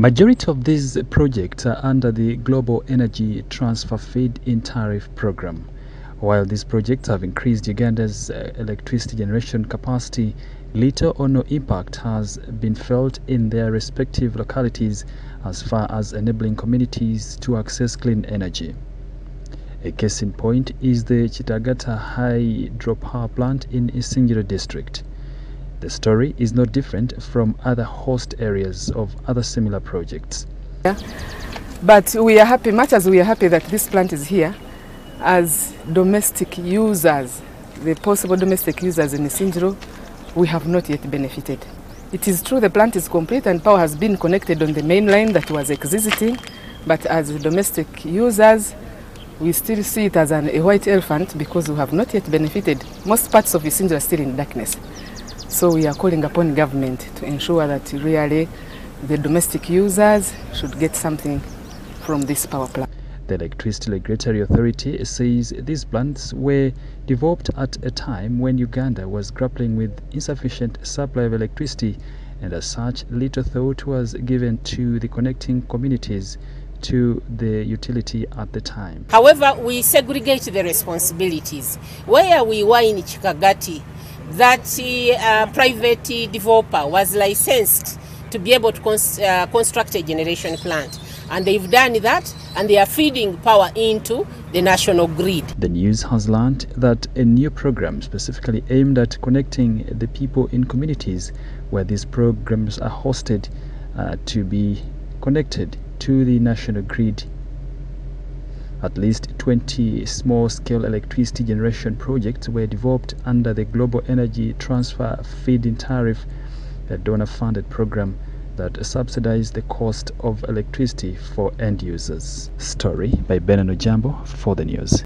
Majority of these projects are under the Global Energy Transfer Feed-in Tariff Program. While these projects have increased Uganda's uh, electricity generation capacity, little or no impact has been felt in their respective localities as far as enabling communities to access clean energy. A case in point is the Kikagati hydropower plant in Isingiro district. The story is not different from other host areas of other similar projects. Yeah. But we are happy, much as we are happy that this plant is here, as domestic users, the possible domestic users in Isingiro, we have not yet benefited. It is true the plant is complete and power has been connected on the main line that was existing, but as domestic users, we still see it as an, a white elephant because we have not yet benefited. Most parts of Isingiro are still in darkness. So we are calling upon government to ensure that really the domestic users should get something from this power plant. The Electricity Regulatory Authority says these plants were developed at a time when Uganda was grappling with insufficient supply of electricity and as such little thought was given to the connecting communities to the utility at the time. However, we segregate the responsibilities. Where we were in Kikagati, that uh, private developer was licensed to be able to cons uh, construct a generation plant. And they've done that and they are feeding power into the national grid. The news has learned that a new program specifically aimed at connecting the people in communities where these programs are hosted uh, to be connected to the national grid at least 20 small-scale electricity generation projects were developed under the Global Energy Transfer Feed-in Tariff, a donor-funded program that subsidized the cost of electricity for end users. Story by Benan Ojambo for the news.